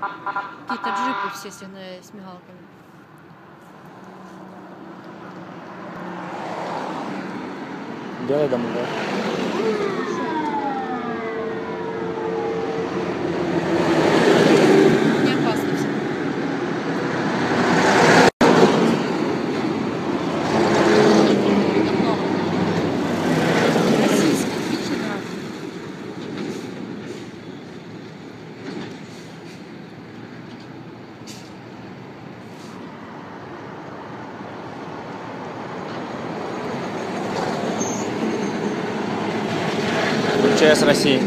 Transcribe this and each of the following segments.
Какие-то джипы все с, с мигалками. Белый дом, да? ЧС России.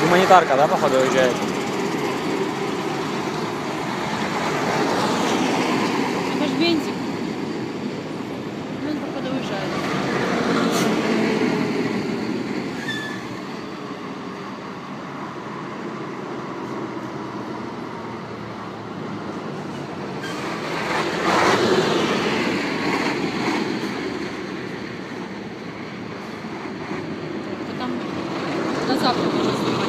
Гуманитарка, да, походу, уезжает? Завтра можно снимать.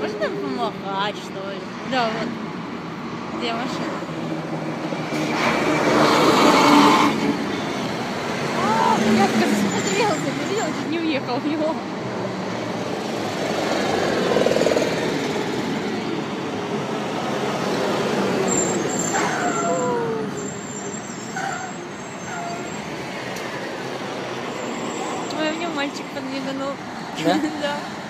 Можно помахать, что ли? Да, вот. Где машина? Уехал в него. Ой, мне мальчик подмигнул. Да? Да.